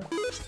you